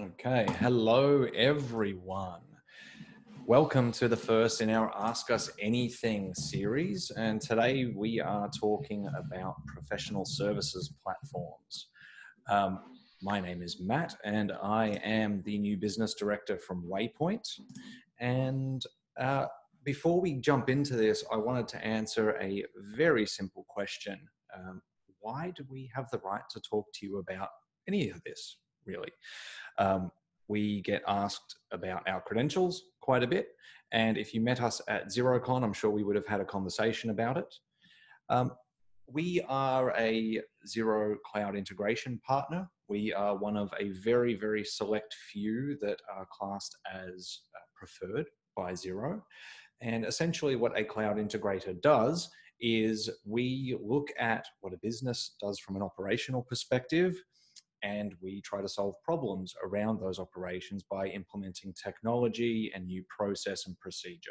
Okay, hello everyone. Welcome to the first in our Ask Us Anything series. And today we are talking about professional services platforms. Um, my name is Matt, and I am the new business director from Waypoint. And uh, before we jump into this, I wanted to answer a very simple question um, Why do we have the right to talk to you about any of this, really? Um, we get asked about our credentials quite a bit. And if you met us at Xerocon, I'm sure we would have had a conversation about it. Um, we are a Xero cloud integration partner. We are one of a very, very select few that are classed as uh, preferred by Xero. And essentially, what a cloud integrator does is we look at what a business does from an operational perspective and we try to solve problems around those operations by implementing technology and new process and procedure.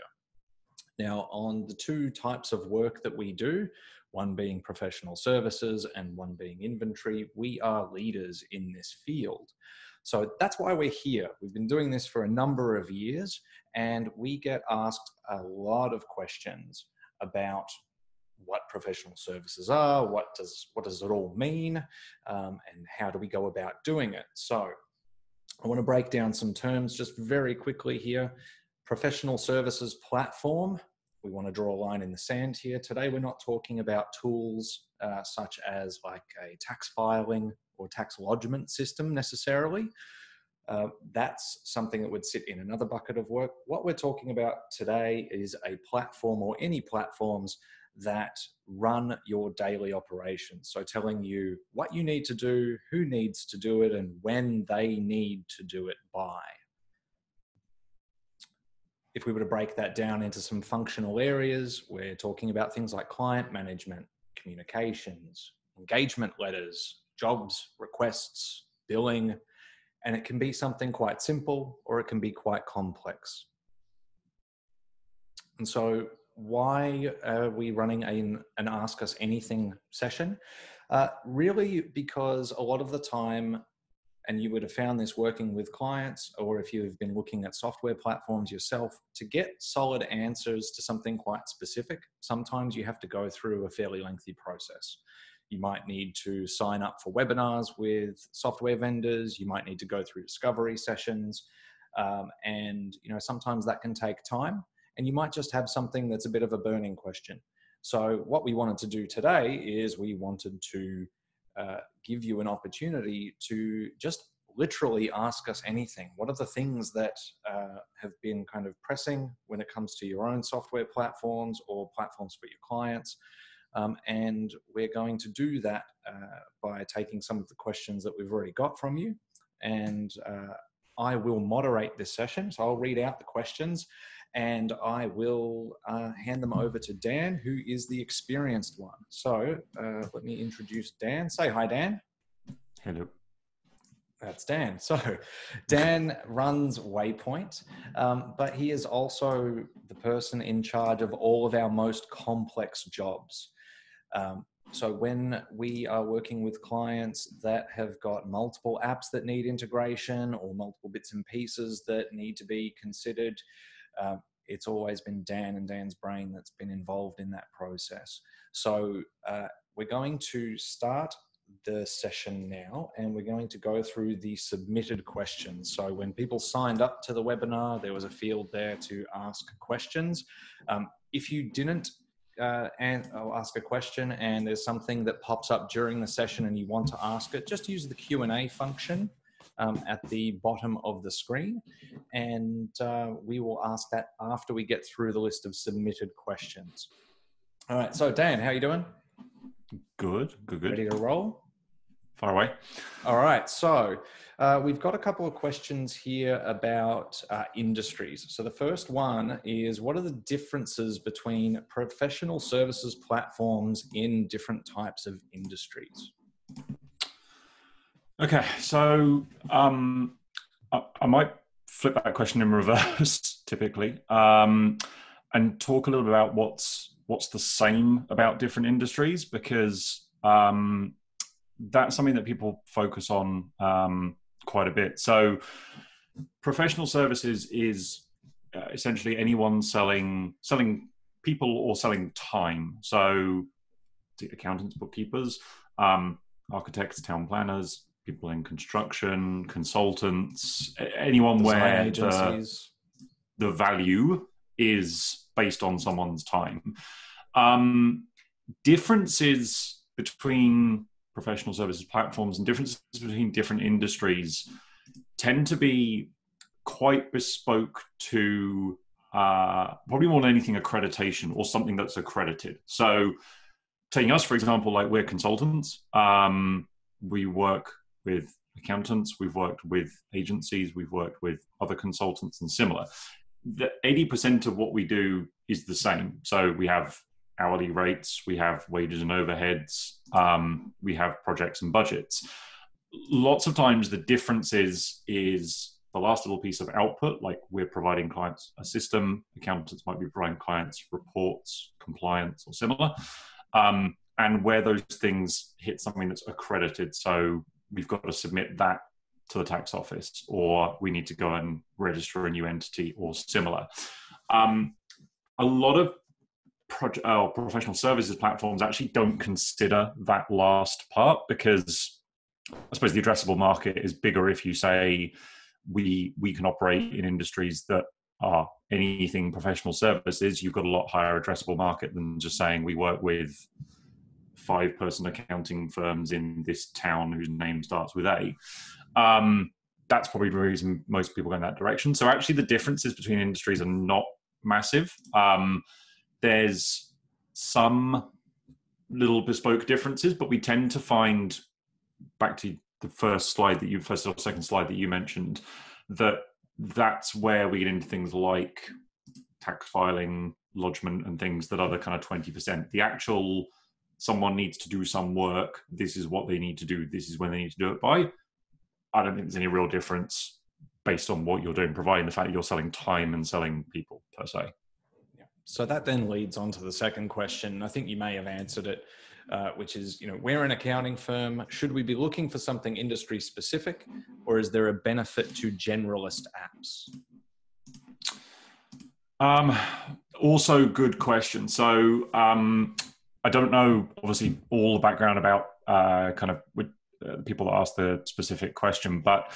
Now, on the two types of work that we do, one being professional services and one being inventory, we are leaders in this field. So that's why we're here. We've been doing this for a number of years, and we get asked a lot of questions about what professional services are, what does what does it all mean, um, and how do we go about doing it. So I want to break down some terms just very quickly here. Professional services platform. We want to draw a line in the sand here. Today we're not talking about tools uh, such as like a tax filing or tax lodgement system necessarily. Uh, that's something that would sit in another bucket of work. What we're talking about today is a platform or any platforms that run your daily operations. So, telling you what you need to do, who needs to do it, and when they need to do it by. If we were to break that down into some functional areas, we're talking about things like client management, communications, engagement letters, jobs, requests, billing, and it can be something quite simple or it can be quite complex. And so why are we running an, an Ask Us Anything session? Uh, really, because a lot of the time, and you would have found this working with clients, or if you've been looking at software platforms yourself, to get solid answers to something quite specific, sometimes you have to go through a fairly lengthy process. You might need to sign up for webinars with software vendors. You might need to go through discovery sessions. Um, and you know sometimes that can take time and you might just have something that's a bit of a burning question. So, what we wanted to do today is we wanted to uh, give you an opportunity to just literally ask us anything. What are the things that uh, have been kind of pressing when it comes to your own software platforms or platforms for your clients? Um, and we're going to do that uh, by taking some of the questions that we've already got from you. And uh, I will moderate this session. So I'll read out the questions and I will uh, hand them over to Dan, who is the experienced one. So uh, let me introduce Dan. Say hi, Dan. Hello. That's Dan. So, Dan runs Waypoint, um, but he is also the person in charge of all of our most complex jobs. Um, so, when we are working with clients that have got multiple apps that need integration or multiple bits and pieces that need to be considered, um, it's always been Dan and Dan's brain that's been involved in that process. So uh, we're going to start the session now and we're going to go through the submitted questions. So when people signed up to the webinar, there was a field there to ask questions. Um, if you didn't uh, and I'll ask a question and there's something that pops up during the session and you want to ask it, just use the Q&A function um, at the bottom of the screen. And uh, we will ask that after we get through the list of submitted questions. All right, so Dan, how are you doing? Good, good, good. Ready to roll? Far away. All right, so uh, we've got a couple of questions here about uh, industries. So the first one is what are the differences between professional services platforms in different types of industries? Okay, so um, I, I, might flip that question in reverse, typically, um, and talk a little bit about what's what's the same about different industries because um, that's something that people focus on um, quite a bit. So, professional services is uh, essentially anyone selling selling people or selling time. So, accountants, bookkeepers, um, architects, town planners, people in construction, consultants, anyone Design where agencies. The, the value is based on someone's time. Um, differences between professional services platforms and differences between different industries tend to be quite bespoke to uh, probably more than anything accreditation or something that's accredited. So, taking us for example, like we're consultants, um, we work with accountants, we've worked with agencies, we've worked with other consultants and similar. The 80% of what we do is the same. So we have hourly rates, we have wages and overheads, um, we have projects and budgets. Lots of times the difference is, is the last little piece of output, like we're providing clients a system, accountants might be providing clients reports, compliance, or similar. Um, and where those things hit something that's accredited. So we've got to submit that to the tax office, or we need to go and register a new entity or similar. Um, a lot of uh, professional services platforms actually don't consider that last part because I suppose the addressable market is bigger if you say we we can operate in industries that are anything professional services. You've got a lot higher addressable market than just saying we work with five person accounting firms in this town whose name starts with A. Um, that's probably the reason most people go in that direction. So actually, the differences between industries are not massive. Um, there's some little bespoke differences, but we tend to find back to the first slide that you first or second slide that you mentioned that that's where we get into things like tax filing, lodgement, and things that are the kind of twenty percent. The actual someone needs to do some work. This is what they need to do. This is when they need to do it by. I don't think there's any real difference based on what you're doing, providing the fact that you're selling time and selling people per se. Yeah. So that then leads on to the second question. I think you may have answered it, uh, which is, you know, we're an accounting firm. Should we be looking for something industry specific, or is there a benefit to generalist apps? Um, also, good question. So um, I don't know, obviously, all the background about uh, kind of with, uh, people that ask the specific question, but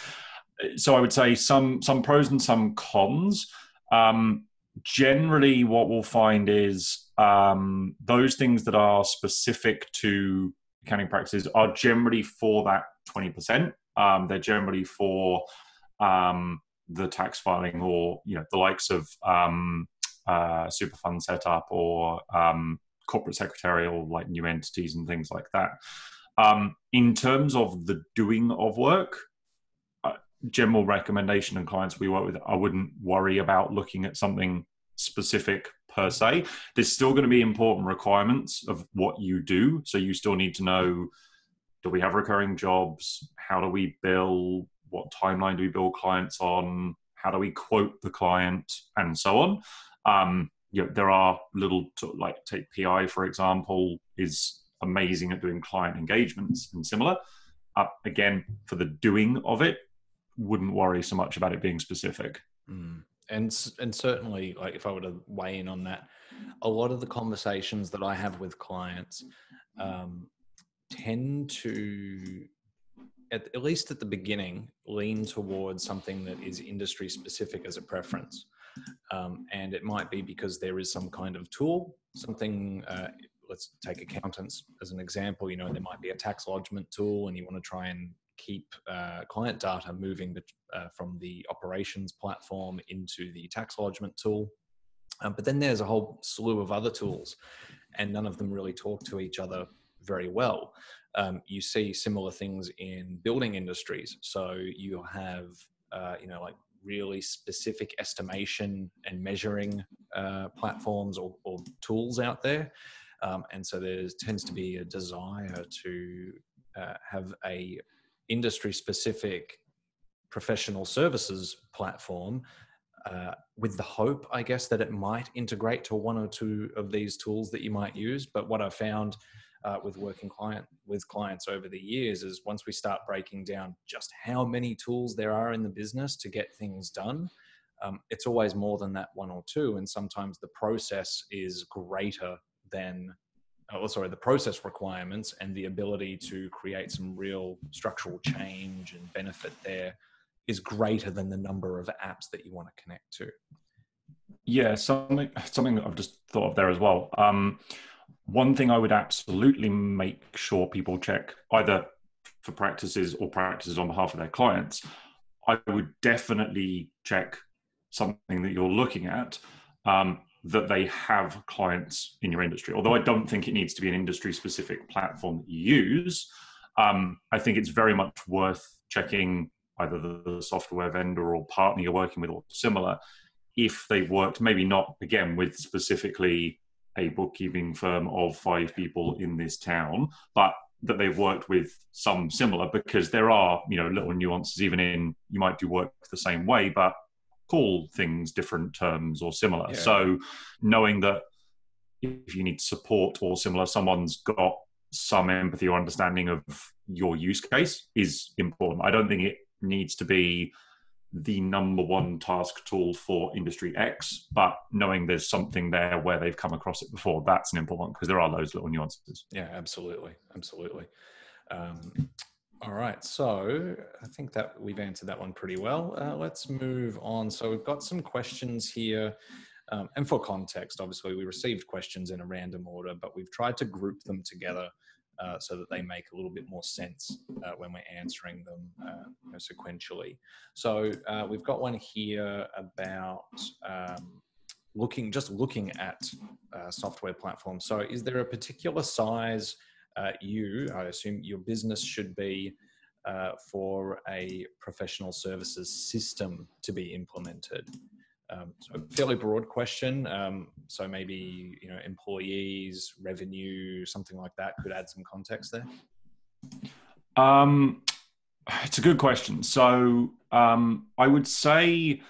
uh, so I would say some some pros and some cons. Um, generally what we'll find is um, those things that are specific to accounting practices are generally for that 20%. Um, they're generally for um, the tax filing or you know the likes of um, uh, super fund setup or um, corporate secretarial like new entities and things like that. Um, in terms of the doing of work, general recommendation and clients we work with, I wouldn't worry about looking at something specific per se. There's still going to be important requirements of what you do. So you still need to know do we have recurring jobs? How do we bill? What timeline do we bill clients on? How do we quote the client? And so on. Um, you know, there are little, like take PI, for example, is amazing at doing client engagements and similar. Uh, again, for the doing of it, wouldn't worry so much about it being specific. Mm. And and certainly, like if I were to weigh in on that, a lot of the conversations that I have with clients um, tend to, at, at least at the beginning, lean towards something that is industry specific as a preference. Um, and it might be because there is some kind of tool, something. Uh, let's take accountants as an example. You know, there might be a tax lodgement tool, and you want to try and keep uh, client data moving uh, from the operations platform into the tax lodgement tool. Um, but then there's a whole slew of other tools, and none of them really talk to each other very well. Um, you see similar things in building industries. So you have, uh, you know, like really specific estimation and measuring uh, platforms or, or, tools out there. Um, and so there tends to be a desire to uh, have a industry specific professional services platform uh, with the hope, I guess, that it might integrate to one or two of these tools that you might use. But what I found uh, with working client with clients over the years is once we start breaking down just how many tools there are in the business to get things done um, it's always more than that one or two. And sometimes the process is greater than oh, sorry the process requirements and the ability to create some real structural change and benefit there is greater than the number of apps that you want to connect to. Yeah something something that i've just thought of there as well. Um, one thing I would absolutely make sure people check, either for practices or practices on behalf of their clients, I would definitely check something that you're looking at um, that they have clients in your industry. Although I don't think it needs to be an industry specific platform that you use, um, I think it's very much worth checking either the software vendor or partner you're working with or similar if they've worked, maybe not again with specifically a bookkeeping firm of five people in this town, but that they've worked with some similar because there are you know little nuances even in you might do work the same way but call things different terms or similar yeah. so knowing that if you need support or similar someone's got some empathy or understanding of your use case is important i don't think it needs to be the number one task tool for industry X, but knowing there's something there where they've come across it before, that's an important because there are those little nuances. Yeah, absolutely. Absolutely. Um, all right. So I think that we've answered that one pretty well. Uh, let's move on. So we've got some questions here. Um, and for context, obviously, we received questions in a random order, but we've tried to group them together uh, so that they make a little bit more sense uh, when we're answering them uh, you know, sequentially. So uh, we've got one here about um, looking, just looking at uh, software platforms. So is there a particular size you, I assume your business should be for a professional services system to be implemented? Um, so fairly broad question. Um, so maybe you know employees, revenue, something like that could add some context there. Um, it's a good question. So um, I would say,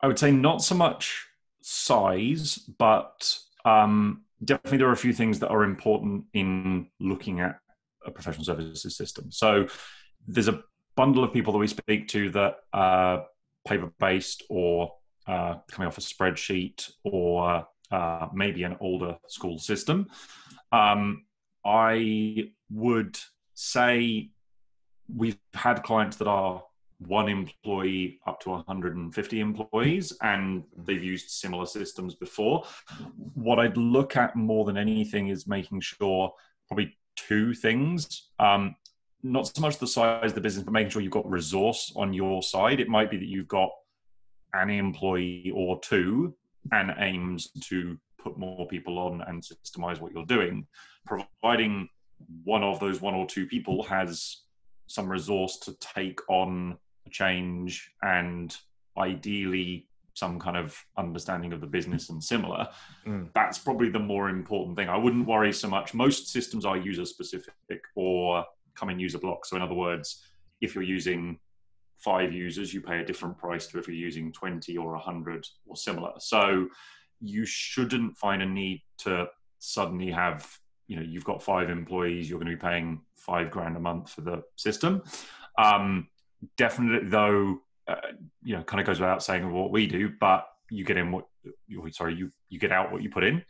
I would say not so much size, but um, definitely there are a few things that are important in looking at a professional services system. So there's a bundle of people that we speak to that uh, paper based or uh, coming off a spreadsheet or uh, maybe an older school system. Um, I would say we've had clients that are one employee up to 150 employees and they've used similar systems before what i'd look at more than anything is making sure probably two things um, not so much the size of the business but making sure you've got resource on your side. It might be that you've got an employee or two and aims to put more people on and systemize what you're doing, providing one of those one or two people has some resource to take on a change and ideally some kind of understanding of the business and similar. Mm. that's probably the more important thing. I wouldn't worry so much. Most systems are user specific or come in user block. so in other words if you're using five users, you pay a different price to if you're using 20 or 100 or similar. So you shouldn't find a need to suddenly have, you know, you've got five employees, you're going to be paying five grand a month for the system. Um, definitely, though, uh, you know, kind of goes without saying what we do, but you get in what, sorry, you, you get out what you put in.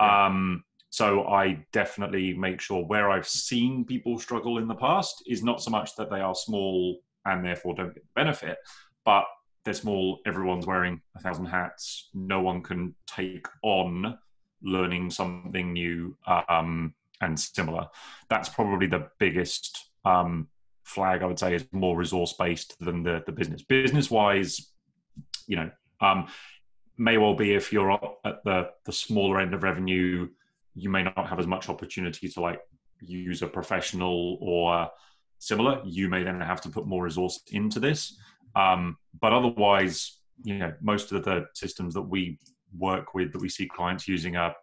Um, so I definitely make sure where I've seen people struggle in the past is not so much that they are small and therefore don't get the benefit. But they're small, everyone's wearing a thousand hats, no one can take on learning something new um, and similar. That's probably the biggest um, flag I would say is more resource based than the, the business. Business wise, you know, um, may well be if you're at the, the smaller end of revenue, you may not have as much opportunity to like use a professional or similar, you may then have to put more resource into this. Um, but otherwise, you know, most of the systems that we work with that we see clients using are,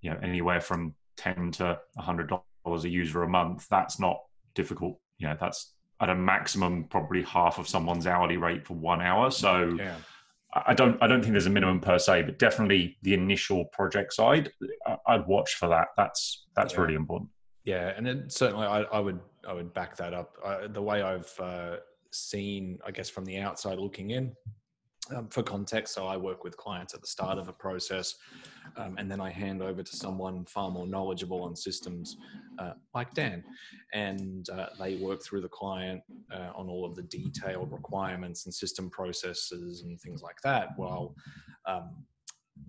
you know, anywhere from ten to hundred dollars a user a month. That's not difficult. You know, that's at a maximum probably half of someone's hourly rate for one hour. So, yeah. I don't I don't think there's a minimum per se, but definitely the initial project side, I'd watch for that. That's that's yeah. really important. Yeah, and then certainly I, I would I would back that up. Uh, the way I've uh, seen, I guess, from the outside looking in, um, for context, so I work with clients at the start of a process, um, and then I hand over to someone far more knowledgeable on systems, uh, like Dan, and uh, they work through the client uh, on all of the detailed requirements and system processes and things like that. While um,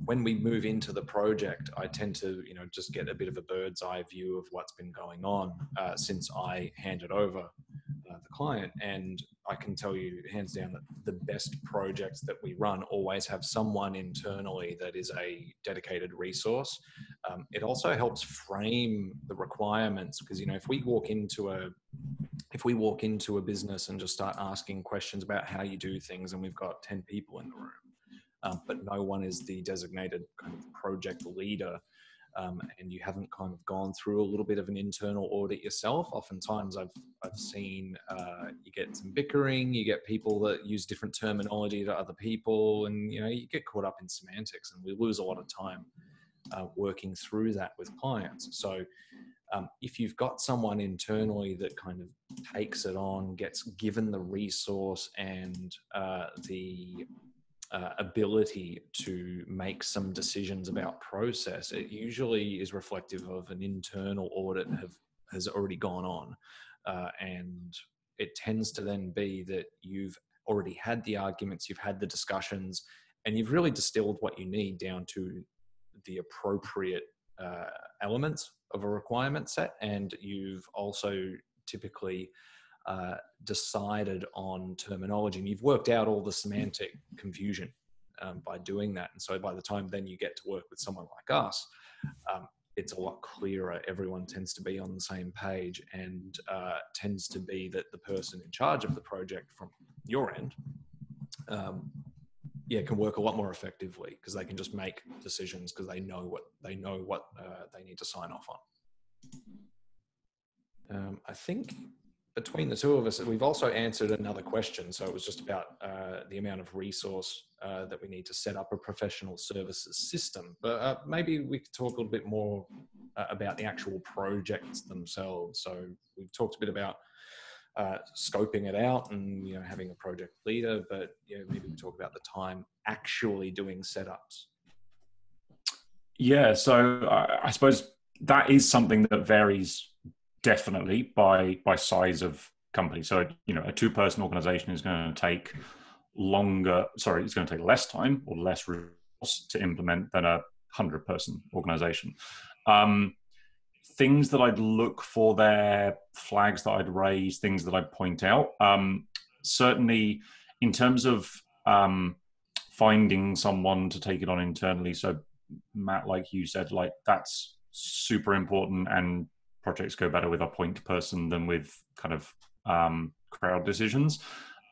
when we move into the project, I tend to, you know, just get a bit of a bird's eye view of what's been going on uh, since I handed over uh, the client. And I can tell you, hands down, that the best projects that we run always have someone internally that is a dedicated resource. Um, it also helps frame the requirements because, you know, if we walk into a if we walk into a business and just start asking questions about how you do things, and we've got ten people in the room um, but no one is the designated kind of project leader. Um, and you haven't kind of gone through a little bit of an internal audit yourself. Oftentimes, I've I've seen uh, you get some bickering, you get people that use different terminology to other people, and you know you get caught up in semantics, and we lose a lot of time uh, working through that with clients. So. Um, if you've got someone internally that kind of takes it on, gets given the resource and uh, the uh, ability to make some decisions about process, it usually is reflective of an internal audit have has already gone on, uh, and it tends to then be that you've already had the arguments, you've had the discussions, and you've really distilled what you need down to the appropriate uh, elements of a requirement set, and you've also typically uh, decided on terminology and you've worked out all the semantic confusion um, by doing that. And so by the time then you get to work with someone like us, um, it's a lot clearer. Everyone tends to be on the same page and uh, tends to be that the person in charge of the project from your end, um, yeah, can work a lot more effectively because they can just make decisions because they know what they know what uh, they need to sign off on. Um, I think between the two of us, we've also answered another question. So it was just about uh, the amount of resource uh, that we need to set up a professional services system. But uh, maybe we could talk a little bit more uh, about the actual projects themselves. So we've talked a bit about uh, scoping it out and you know having a project leader, but you know, maybe we talk about the time actually doing setups. Yeah, so I, I suppose that is something that varies definitely by by size of company. So you know, a two person organization is going to take longer. Sorry, it's going to take less time or less resource to implement than a hundred person organization. Um, things that I'd look for there, flags that I'd raise, things that I'd point out. Um, certainly, in terms of um, finding someone to take it on internally. So, Matt, like you said, like that's super important and projects go better with a point person than with kind of um, crowd decisions.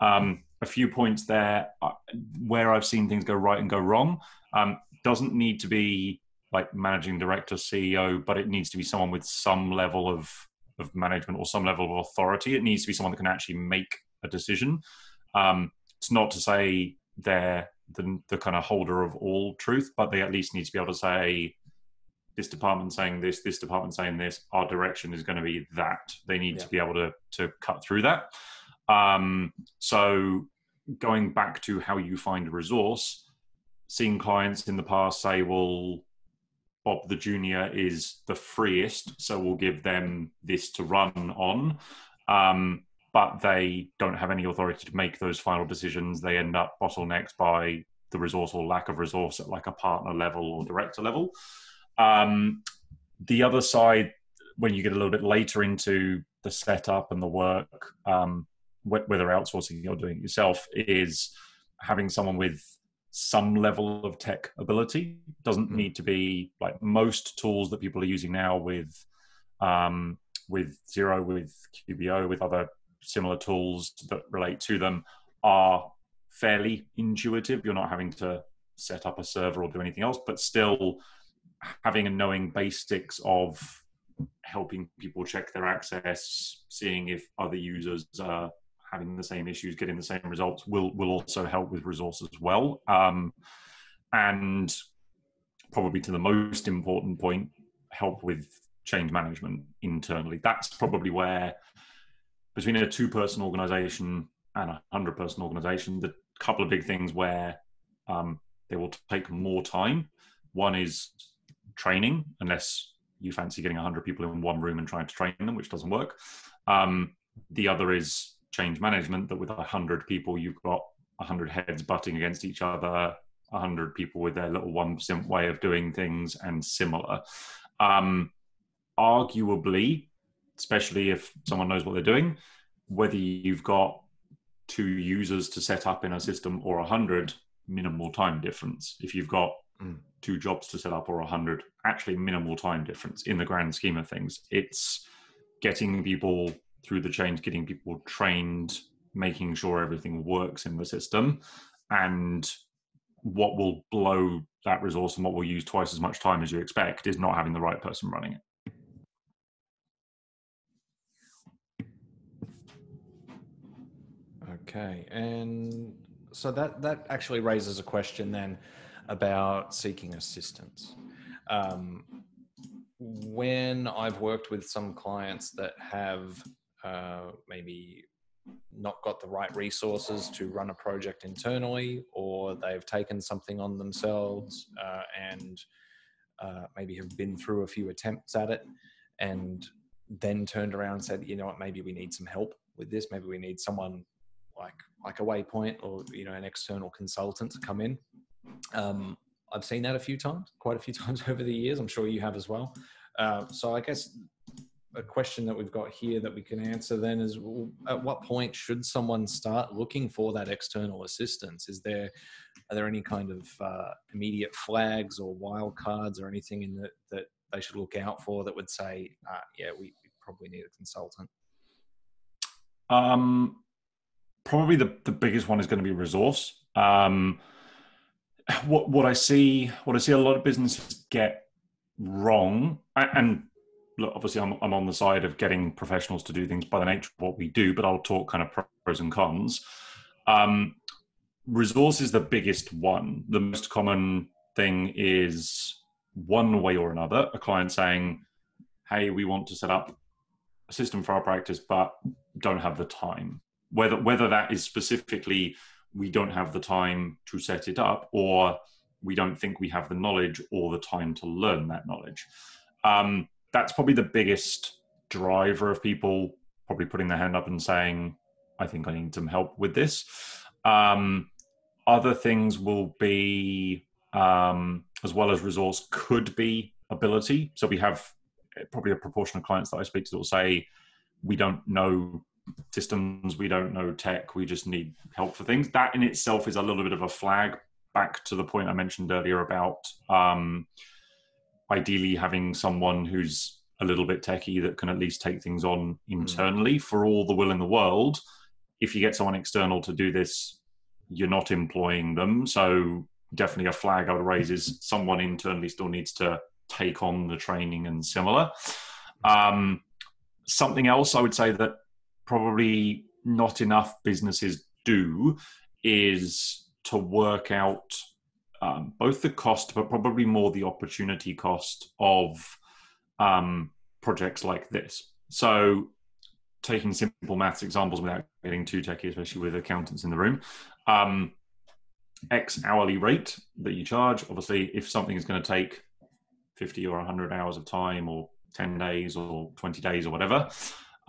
Um, a few points there uh, where I've seen things go right and go wrong. Um, doesn't need to be like managing director, CEO, but it needs to be someone with some level of of management or some level of authority. It needs to be someone that can actually make a decision. Um, it's not to say they're the, the kind of holder of all truth, but they at least need to be able to say, this department saying this, this department saying this, our direction is going to be that. They need yeah. to be able to to cut through that. Um, so going back to how you find a resource, seeing clients in the past say, well, Bob the junior is the freest, so we'll give them this to run on. Um, but they don't have any authority to make those final decisions. They end up bottlenecked by the resource or lack of resource at like a partner level or director level. Um, the other side, when you get a little bit later into the setup and the work, um, whether outsourcing or doing it yourself, is having someone with some level of tech ability. Doesn't mm. need to be like most tools that people are using now with um, with Xero, with QBO, with other similar tools that relate to them are fairly intuitive. You're not having to set up a server or do anything else, but still having and knowing basics of helping people check their access, seeing if other users are having the same issues, getting the same results will will also help with resource as well. Um, and probably to the most important point, help with change management internally. That's probably where between a two-person organization and a hundred-person organization, the couple of big things where um, they will take more time. One is training, unless you fancy getting 100 people in one room and trying to train them, which doesn't work. Um, the other is change management, that with 100 people, you've got 100 heads butting against each other, 100 people with their little 1% way of doing things, and similar. Um, arguably, especially if someone knows what they're doing, whether you've got two users to set up in a system or 100, minimal time difference. If you've got. Two jobs to set up or a 100, actually minimal time difference in the grand scheme of things. It's getting people through the change, getting people trained, making sure everything works in the system. And what will blow that resource and what will use twice as much time as you expect is not having the right person running it. Okay, and so that that actually raises a question then about seeking assistance. Um, when I've worked with some clients that have uh, maybe not got the right resources to run a project internally, or they've taken something on themselves uh, and uh, maybe have been through a few attempts at it, and then turned around and said, you know what, maybe we need some help with this. Maybe we need someone like like a waypoint or you know an external consultant to come in. Um, I've seen that a few times, quite a few times over the years. I'm sure you have as well. Uh, so I guess a question that we've got here that we can answer then is at what point should someone start looking for that external assistance is there are there any kind of uh, immediate flags or wild cards or anything in that that they should look out for that would say uh, yeah we, we, probably need a consultant um probably the, the biggest one is going to be resource. Um, what what I see what I see a lot of businesses get wrong, and look, obviously I'm I'm on the side of getting professionals to do things by the nature of what we do, but I'll talk kind of pros and cons. Um, resource is the biggest one. The most common thing is one way or another a client saying, "Hey, we want to set up a system for our practice, but don't have the time." whether whether that is specifically we don't have the time to set it up or we don't think we have the knowledge or the time to learn that knowledge. Um, that's probably the biggest driver of people probably putting their hand up and saying i think i need some help with this. Um, other things will be um, as well as resource could be ability. So we have eh, probably a proportion of clients that i speak to that will say we don't know systems, we don't know tech, we just need help for things. That in itself is a little bit of a flag back to the point I mentioned earlier about um, ideally having someone who's a little bit techy that can at least take things on internally mm. for all the will in the world. If you get someone external to do this, you're not employing them. So definitely a flag I would raise is someone internally still needs to take on the training and similar. Um, something else I would say that probably not enough businesses do is to work out um, both the cost, but probably more the opportunity cost of um, projects like this. So, taking simple maths examples without getting too techy, especially with accountants in the room, um, X hourly rate that you charge. Obviously, if something is going to take 50 or 100 hours of time, or 10 days, or 20 days, or whatever,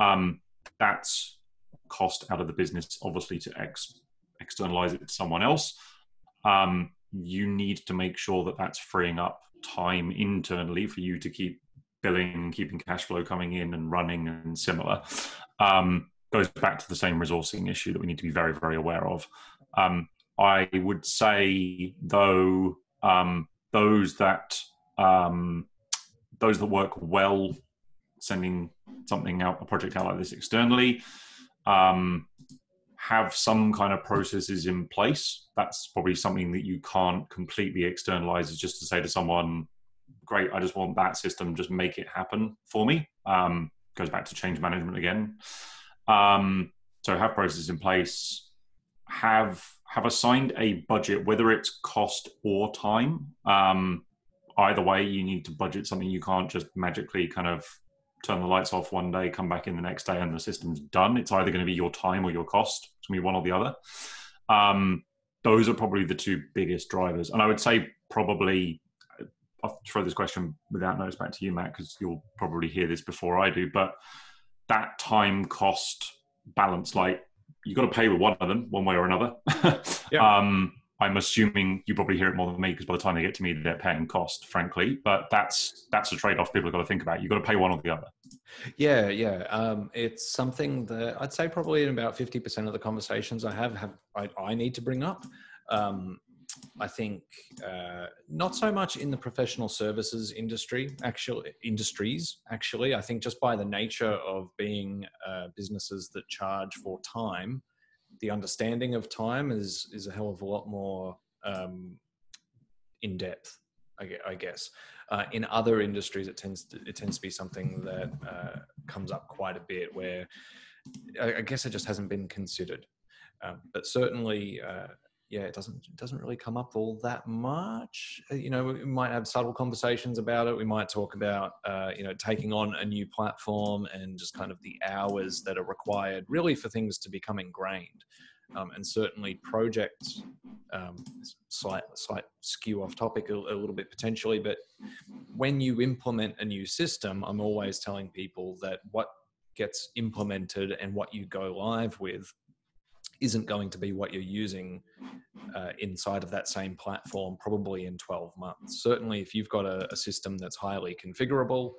um, that's cost out of the business, obviously, to ex- externalize it to someone else. Um, you need to make sure that that's freeing up time internally for you to keep billing, keeping cash flow coming in and running and similar. Um, goes back to the same resourcing issue that we need to be very, very aware of. Um, I would say, though, um, those that um, those that work well sending something out, a project out like this externally, um, have some kind of processes in place. That's probably something that you can't completely externalize. Is just to say to someone, "Great, I just want that system. Just make it happen for me." Um, goes back to change management again. Um, so have processes in place, have have assigned a budget, whether it's cost or time. Um, either way, you need to budget something. You can't just magically kind of turn the lights off one day, come back in the next day, and the system's done. It's either going to be your time or your cost. It's going to be one or the other. Um, those are probably the two biggest drivers. And I would say probably, I'll throw this question without notice back to you, Matt, because you'll probably hear this before I do. But that time cost balance, like you've got to pay with one of them, one way or another. yeah. um, I'm assuming you probably hear it more than me because by the time they get to me, they're paying cost, frankly. But that's that's a trade-off people have got to think about. You've got to pay one or the other. Yeah, yeah. Um, it's something that I'd say probably in about 50% of the conversations I have, have I, I need to bring up. Um, I think uh, not so much in the professional services industry, actually industries. Actually, I think just by the nature of being uh, businesses that charge for time, the understanding of time is is a hell of a lot more um, in depth. I guess uh, in other industries, it tends to, it tends to be something that uh, comes up quite a bit. Where I, guess it just hasn't been considered. Um, but certainly, uh, yeah, it doesn't it doesn't really come up all that much. Uh, you know, we might have subtle conversations about it. We might talk about uh, you know taking on a new platform and just kind of the hours that are required, really, for things to become ingrained. Um, and certainly, projects um, slight slight skew off topic a, a little bit potentially, but when you implement a new system, I'm always telling people that what gets implemented and what you go live with isn't going to be what you're using uh, inside of that same platform probably in 12 months. Certainly, if you've got a, a system that's highly configurable,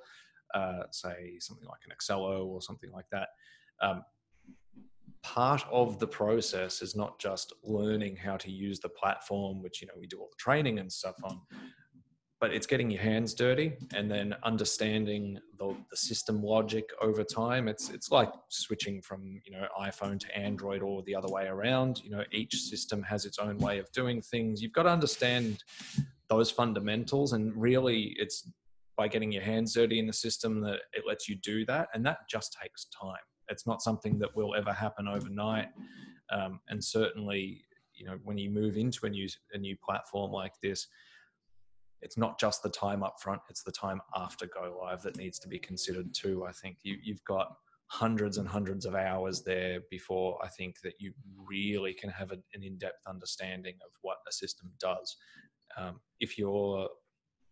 uh, say something like an Accelo or something like that, um, part of the process is not just learning how to use the platform, which you know we do all the training and stuff on, but it's getting your hands dirty and then understanding the, the system logic over time. It's it's like switching from you know iphone to android or the other way around. You know each system has its own way of doing things. You've got to understand those fundamentals and really it's by getting your hands dirty in the system that it lets you do that and that just takes time. It's not something that will ever happen overnight. Um, and certainly you know when you move into a new a new platform like this it's not just the time up front it's the time after go live that needs to be considered too. I think you, you've got hundreds and hundreds of hours there before i think that you really can have an in-depth understanding of what a system does. Um, if you're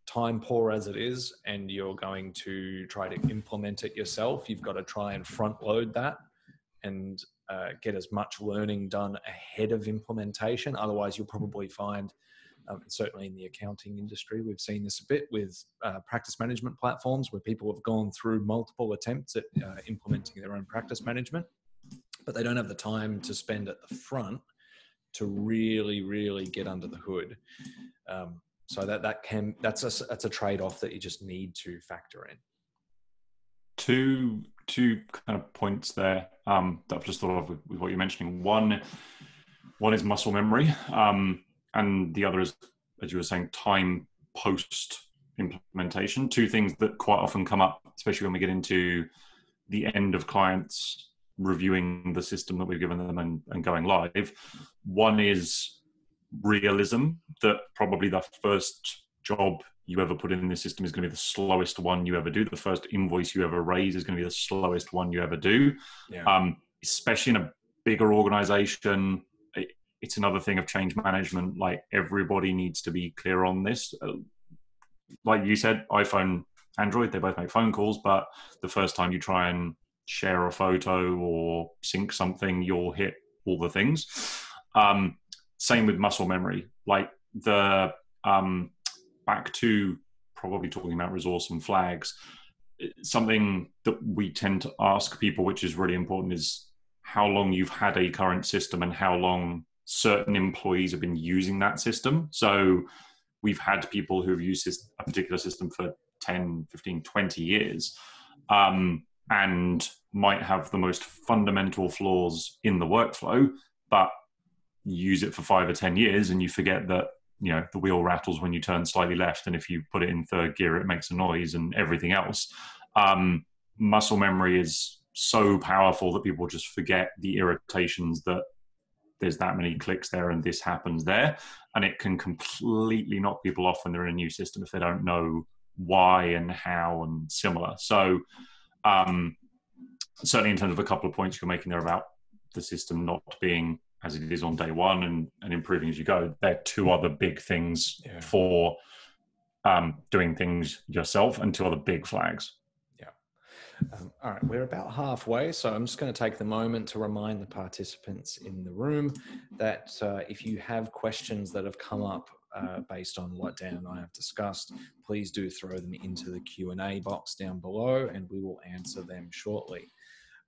time poor as it is and you're going to try to implement it yourself you've got to try and front load that and uh, get as much learning done ahead of implementation. Otherwise you'll probably find um, certainly in the accounting industry, we've seen this a bit with uh, practice management platforms where people have gone through multiple attempts at uh, implementing their own practice management, but they don't have the time to spend at the front to really, really get under the hood. Um, so that that can that's a that's a trade off that you just need to factor in. Two two kind of points there um, that I've just thought of with, with, what you're mentioning. One one is muscle memory. Um, and the other is, as you were saying, time post implementation. Two things that quite often come up, especially when we get into the end of clients reviewing the system that we've given them and, and going live. One is realism that probably the first job you ever put in the system is going to be the slowest one you ever do. The first invoice you ever raise is going to be the slowest one you ever do. Yeah. Um, especially in a bigger organization, it's another thing of change management. Like everybody needs to be clear on this. Uh, like you said, iPhone, Android, they both make phone calls, but the first time you try and share a photo or sync something, you'll hit all the things. Um, same with muscle memory. Like the um, back to probably talking about resource and flags. Something that we tend to ask people, which is really important, is how long you've had a current system and how long certain employees have been using that system. So we've had people who have used this, a particular system for 10, 15, 20 years um, and might have the most fundamental flaws in the workflow, but use it for five or 10 years and you forget that you know the wheel rattles when you turn slightly left and if you put it in third gear it makes a noise and everything else um, muscle memory is so powerful that people just forget the irritations that there's that many clicks there and this happens there. And it can completely knock people off when they're in a new system if they don't know why and how and similar. So, um, certainly in terms of a couple of points you're making there about the system not being as it is on day one and, and improving as you go, there are two other big things yeah. for um, doing things yourself and two other big flags. Um, all right, we're about halfway, so I'm just going to take the moment to remind the participants in the room that uh, if you have questions that have come up uh, based on what Dan and I have discussed, please do throw them into the Q&A box down below and we will answer them shortly.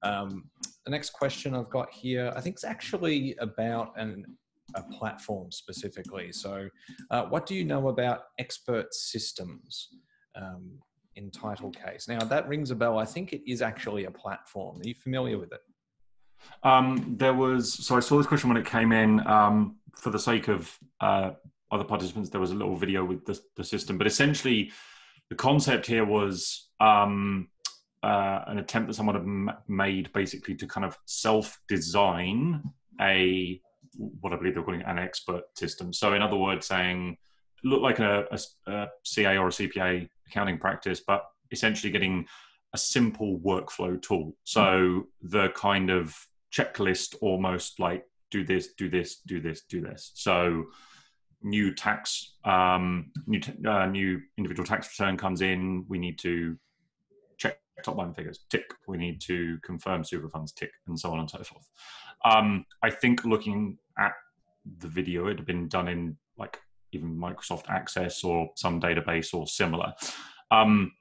Um, the next question I've got here, I think is actually about an, a platform specifically. So uh, what do you know about expert systems? Um, in title case. Now that rings a bell. I think it is actually a platform. Are you familiar with it? Um, there was so I saw this question when it came in. Um, for the sake of uh, other participants, there was a little video with the, the system, but essentially the concept here was um, uh, an attempt that someone had made basically to kind of self-design a what I believe they're calling an expert system. So in other words, saying look like a, a, a CA or a CPA accounting practice, but essentially getting a simple workflow tool. So the kind of checklist almost like do this, do this, do this, do this. So new tax, um, new, uh, new individual tax return comes in. We need to check top line figures, tick. We need to confirm super funds, tick, and so on and so forth. Um, I think looking at the video, it had been done in like even Microsoft Access or some database or similar. Um,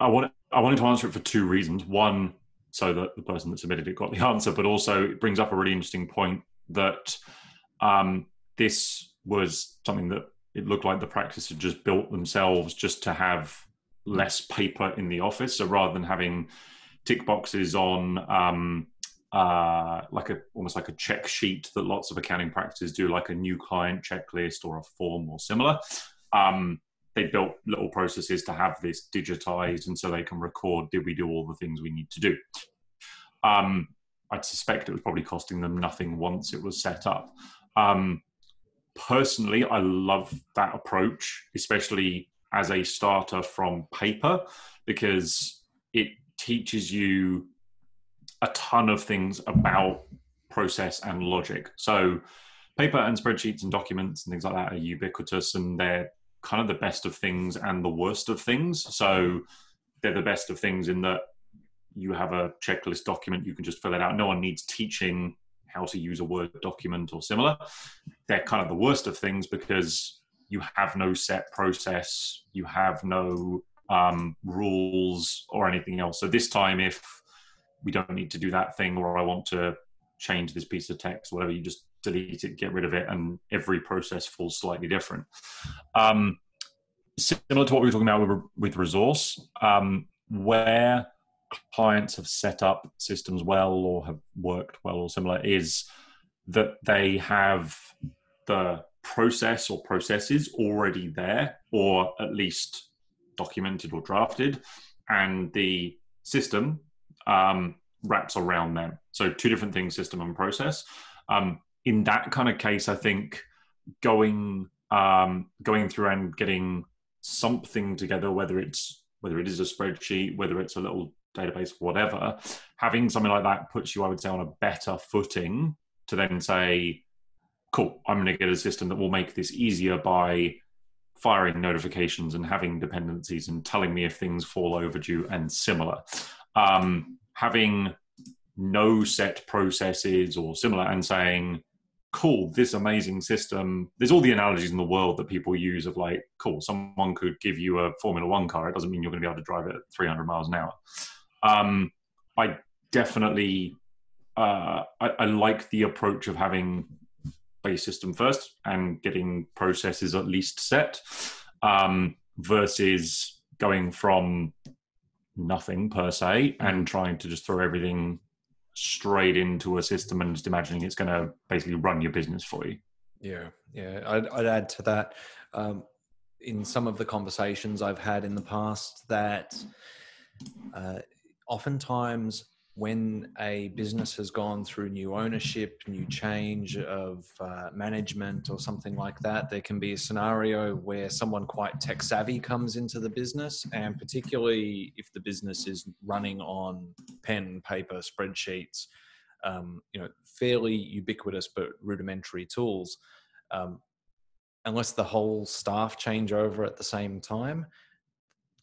I, want, I wanted to answer it for two reasons. One, so that the person that submitted it got the answer, but also it brings up a really interesting point that um, this was something that it looked like the practice had just built themselves just to have less paper in the office. So rather than having tick boxes on um, uh, like a almost like a check sheet that lots of accounting practices do, like a new client checklist or a form or similar. Um, they built little processes to have this digitized, and so they can record: did we do all the things we need to do? Um, I'd suspect it was probably costing them nothing once it was set up. Um, personally, I love that approach, especially as a starter from paper, because it teaches you a ton of things about process and logic. So paper and spreadsheets and documents and things like that are ubiquitous and they're kind of the best of things and the worst of things. So they're the best of things in that you have a checklist document, you can just fill it out. No one needs teaching how to use a Word document or similar. They're kind of the worst of things because you have no set process, you have no um, rules or anything else. So this time, if we don't need to do that thing or I want to change this piece of text, whatever, you just delete it, get rid of it, and every process falls slightly different. Um, similar to what we were talking about with, with resource, um, where clients have set up systems well or have worked well or similar is that they have the process or processes already there or at least documented or drafted and the system um, wraps around them. So two different things, system and process. Um, in that kind of case, I think going um, going through and getting something together, whether it's whether it is a spreadsheet, whether it's a little database, whatever, having something like that puts you, I would say, on a better footing to then say, cool, I'm going to get a system that will make this easier by firing notifications and having dependencies and telling me if things fall overdue and similar um, having no set processes or similar and saying, cool, this amazing system. There's all the analogies in the world that people use of like, cool, someone could give you a Formula One car. It doesn't mean you're going to be able to drive it at 300 miles an hour. Um, I definitely, uh, I, I like the approach of having base system first and getting processes at least set um, versus going from nothing per se and mm. trying to just throw everything straight into a system and just imagining it's going to basically run your business for you. Yeah, yeah. I'd, I'd add to that. Um, in some of the conversations I've had in the past, that uh, oftentimes when a business has gone through new ownership, new change of uh, management, or something like that, there can be a scenario where someone quite tech savvy comes into the business, and particularly if the business is running on pen, paper, spreadsheets, um, you know, fairly ubiquitous but rudimentary tools. Um, unless the whole staff change over at the same time,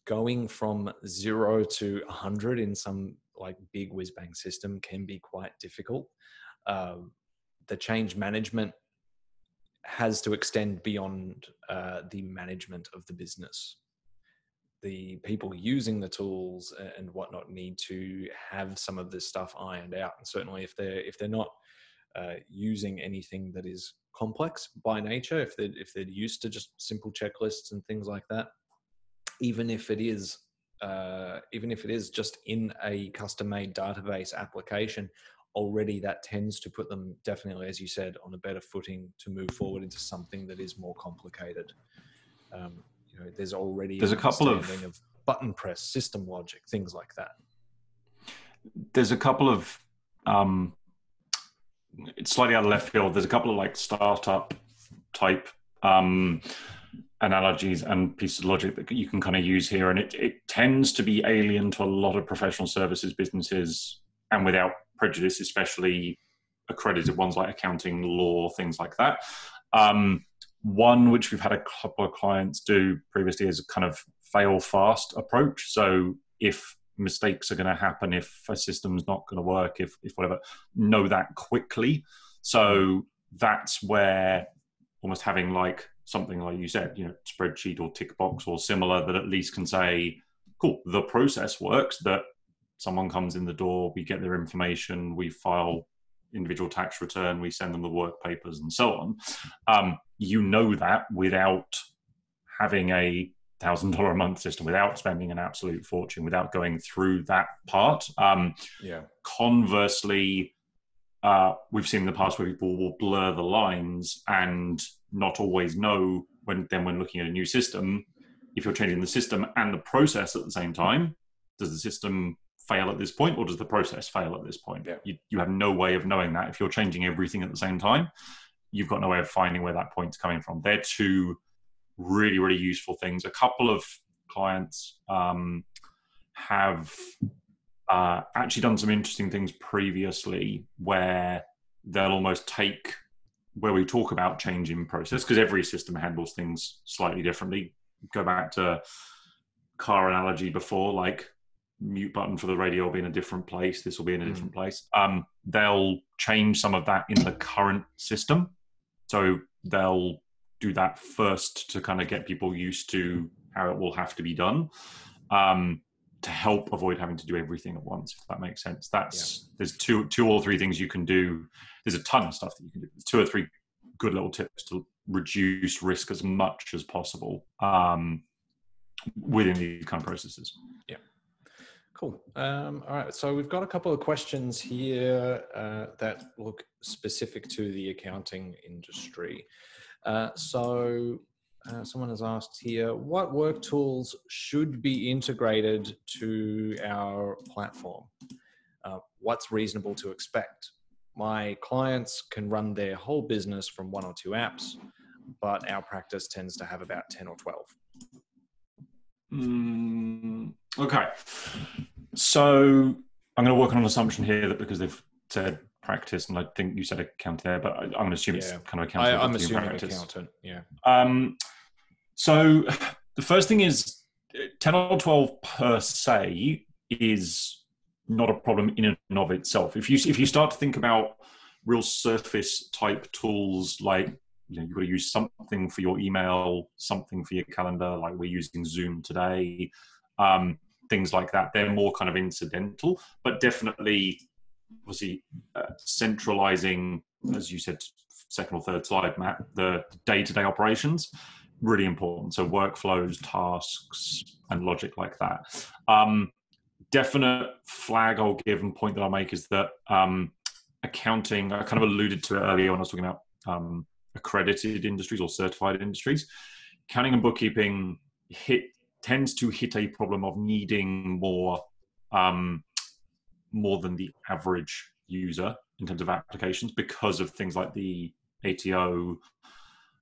going from zero to 100 in some like big whiz bang system can be quite difficult. Um, the change management has to extend beyond uh, the management of the business. The people using the tools and whatnot need to have some of this stuff ironed out. And certainly, if they're if they're not uh, using anything that is complex by nature, if they're if they're used to just simple checklists and things like that, even if it is uh, even if it is just in a custom made database application, already that tends to put them definitely, as you said, on a better footing to move forward into something that is more complicated. Um, you know, there's already there's a couple of, of button press, system logic, things like that. There's a couple of um, it's slightly out of left field. There's a couple of like startup type um, analogies and pieces of logic that you can kind of use here. And it, it tends to be alien to a lot of professional services businesses and without prejudice, especially accredited ones like accounting, law, things like that. Um, one which we've had a couple of clients do previously is a kind of fail fast approach. So if mistakes are going to happen, if a system's not going to work, if, if whatever, know that quickly. So that's where almost having like something like you said, you know, spreadsheet or tick box or similar that at least can say, cool, the process works, that someone comes in the door, we get their information, we file individual tax return, we send them the work papers and so on. Um, you know that without having a thousand dollar a month system, without spending an absolute fortune, without going through that part. Um, yeah. Conversely, uh, we've seen in the past where people will blur the lines and not always know when then when looking at a new system if you're changing the system and the process at the same time does the system fail at this point or does the process fail at this point? Yeah. you, you have no way of knowing that. If you're changing everything at the same time you've got no way of finding where that point's coming from. They're two really really useful things. A couple of clients um, have uh, actually done some interesting things previously where they'll almost take where we talk about changing process because every system handles things slightly differently. Go back to car analogy before, like mute button for the radio will be in a different place. This will be in a mm. different place. Um, they'll change some of that in the current system. So they'll do that first to kind of get people used to how it will have to be done. Um, to help avoid having to do everything at once, if that makes sense. That's yeah. there's two two or three things you can do. There's a ton of stuff that you can do. There's two or three good little tips to reduce risk as much as possible um, within these kind of processes. Yeah. Cool. Um, all right. So we've got a couple of questions here uh, that look specific to the accounting industry. Uh, so uh, someone has asked here, what work tools should be integrated to our platform? Uh, what's reasonable to expect? My clients can run their whole business from one or two apps, but our practice tends to have about 10 or 12. Mm, okay. So I'm going to work on an assumption here that because they've said practice, and I think you said accountant there, but I, am going to assume yeah. it's kind of accountant. I, am assuming practice. accountant. Yeah. Um, so the first thing is 10 or 12 per se is not a problem in and of itself. If you if you start to think about real surface type tools like you know, you've got to use something for your email, something for your calendar, like we're using Zoom today, um, things like that. They're more kind of incidental, but definitely, obviously, uh, centralizing, as you said, second or third slide, Matt, the day to day operations really important. So workflows, tasks, and logic like that. Um, definite flag I'll give and point that I'll make is that um, accounting, I kind of alluded to it earlier when I was talking about um, accredited industries or certified industries. Accounting and bookkeeping hit tends to hit a problem of needing more um, more than the average user in terms of applications because of things like the ATO,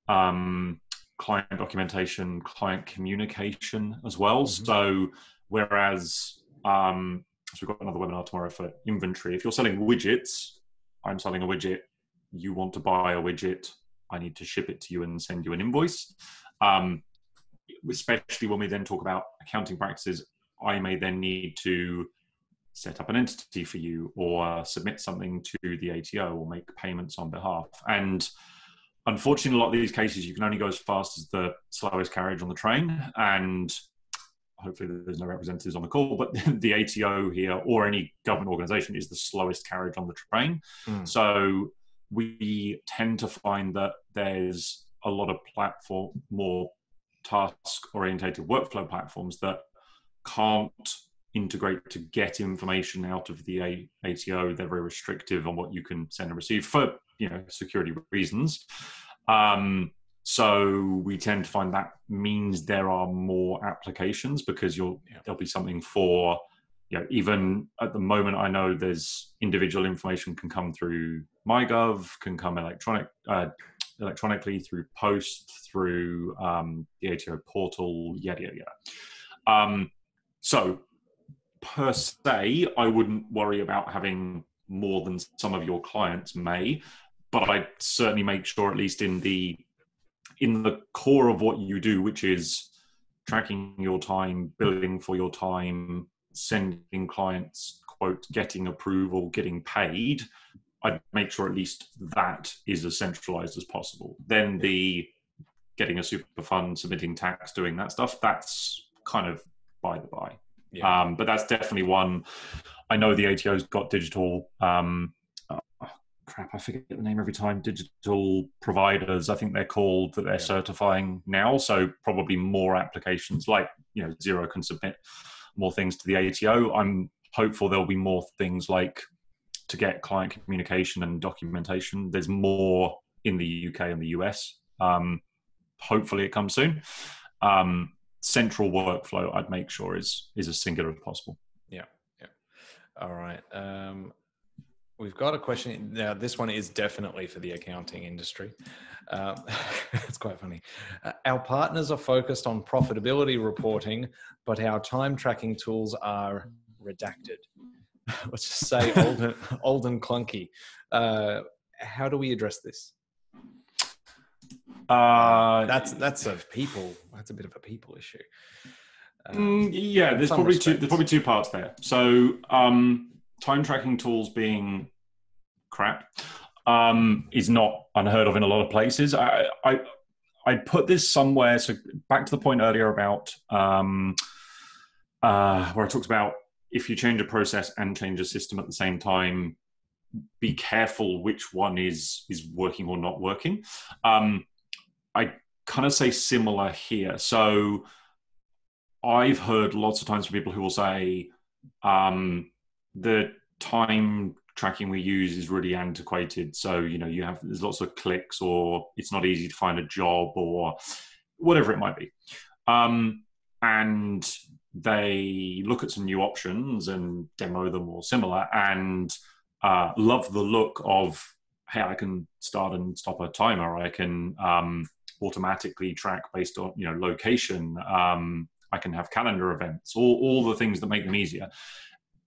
um, client documentation, client communication as well. Mm-hmm. So whereas um, so we've got another webinar tomorrow for inventory. If you're selling widgets, I'm selling a widget. You want to buy a widget. I need to ship it to you and send you an invoice. Um, especially when we then talk about accounting practices, I may then need to set up an entity for you or submit something to the ATO or make payments on behalf. And unfortunately, a lot of these cases, you can only go as fast as the slowest carriage on the train. And hopefully there's no representatives on the call, but the ATO here or any government organization is the slowest carriage on the train. Mm. So we tend to find that there's a lot of platform, more task orientated workflow platforms that can't integrate to get information out of the ATO. They're very restrictive on what you can send and receive for you know security reasons. Um, so we tend to find that means there are more applications because you'll there'll be something for you know even at the moment I know there's individual information can come through MyGov, can come electronic uh, electronically through post, through um, the ATO portal, yada yada yada. Um, so per se, I wouldn't worry about having more than some of your clients may, but I certainly make sure, at least in the in the core of what you do, which is tracking your time, billing for your time, sending clients quote, getting approval, getting paid. I'd make sure at least that is as centralized as possible. Then the getting a super fund, submitting tax, doing that stuff, that's kind of by the by. Yeah. Um, but that's definitely one. I know the ATO's got digital. Um, oh, crap, I forget the name every time. Digital providers, I think they're called that they're yeah. certifying now. So probably more applications like you know Xero can submit more things to the ATO. I'm hopeful there'll be more things like to get client communication and documentation. There's more in the UK and the US. Um, hopefully, it comes soon. Um, central workflow I'd make sure is is as singular as possible. Yeah, yeah. All right. Um, we've got a question now. This one is definitely for the accounting industry. Um, it's quite funny. Uh, our partners are focused on profitability reporting, but our time tracking tools are redacted. Let's just say old, and, old and clunky. Uh, how do we address this? Uh, that's that's a people. That's a bit of a people issue. Um, mm, yeah, there's probably respects. two. There's probably two parts there. So um, time tracking tools being crap um, is not unheard of in a lot of places. I, I I put this somewhere. So back to the point earlier about um, uh, where I talked about if you change a process and change a system at the same time, be careful which one is is working or not working. Um, I kind of say similar here. So I've heard lots of times from people who will say um, the time tracking we use is really antiquated. So you know you have there's lots of clicks, or it's not easy to find a job, or whatever it might be. Um, and they look at some new options and demo them or similar, and uh, love the look of hey, I can start and stop a timer. I can um, automatically track based on you know location. Um, I can have calendar events, all, all the things that make them easier.